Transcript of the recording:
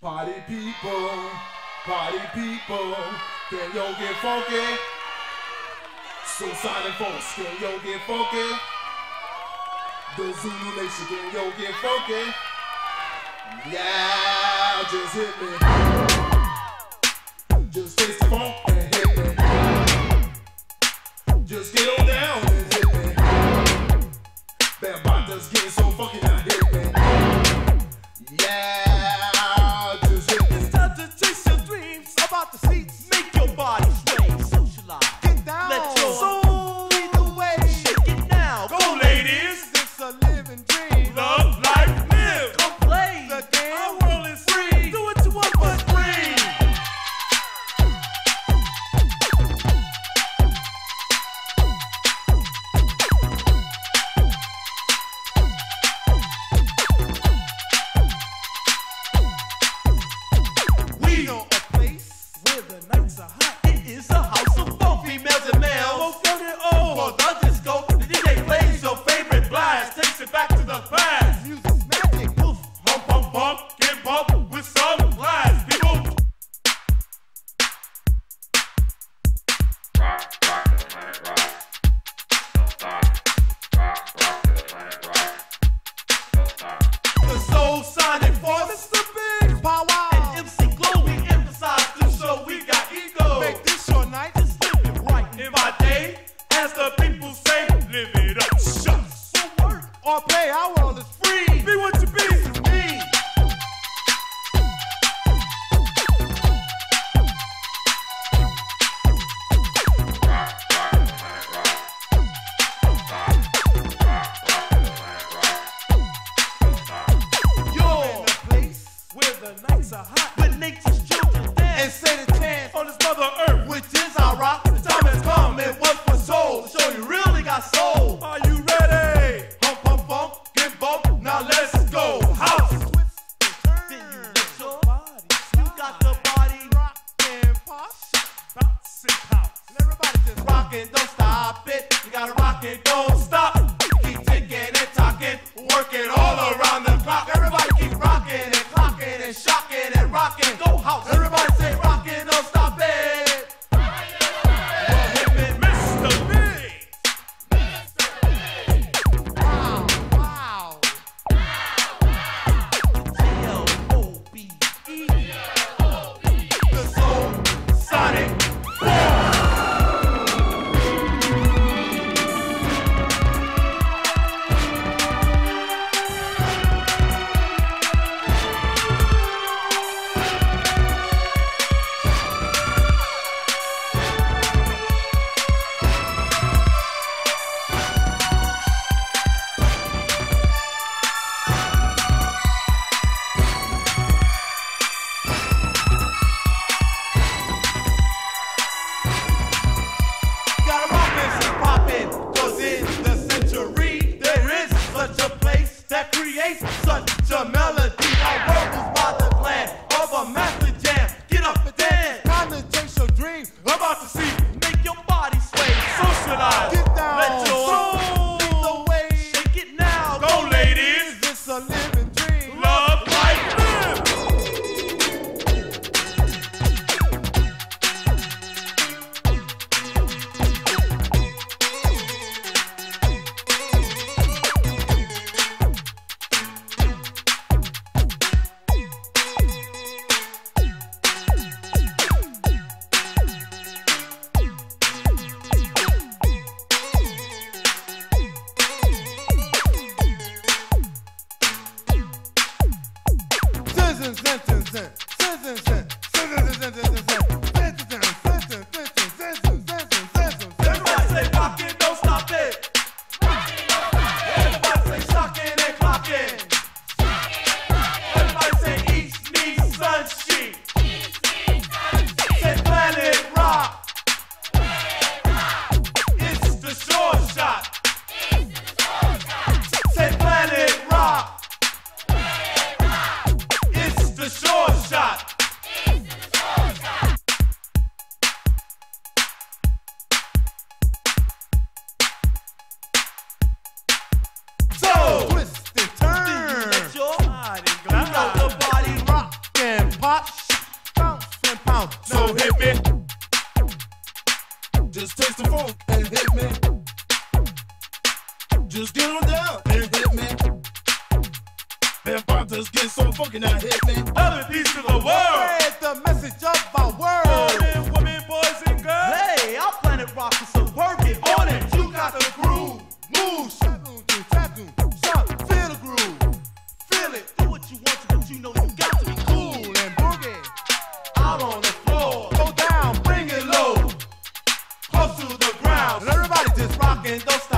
Party people, party people, can yo get funky? Soulsonic Force, can yo get funky? The Zulu Nation, can yo get funky? Yeah, just hit me. Just taste the funk and hit me. Just get on. the nights are hot. But nature's children dance and say the on this mother earth, which is our rock. The time has come, for. To show you really got soul. see and sense And Pontus get so funky now, hit me. And peace to the world. Spread the message of our world. Men, women, boys, and girls. Hey, our planet rock is superb. Get on it. You got the groove. Move. Shadoon, do, tattoo. Shot. Feel the groove. Feel it. Do what you want to, but you know you got to be cool and boogie. Out on the floor. Go down. Bring it low. Close to the ground. And everybody just rockin'. Don't stop